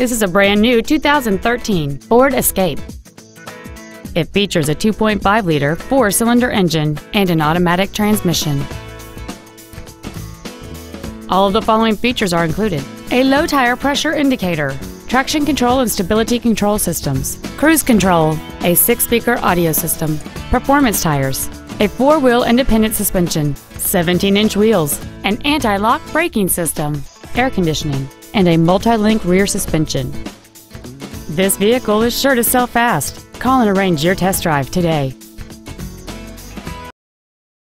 This is a brand new 2013 Ford Escape. It features a 2.5-liter four-cylinder engine and an automatic transmission. All of the following features are included. A low tire pressure indicator, traction control and stability control systems, cruise control, a six-speaker audio system, performance tires, a four-wheel independent suspension, 17-inch wheels, an anti-lock braking system, air conditioning, and a multi-link rear suspension. This vehicle is sure to sell fast. Call and arrange your test drive today.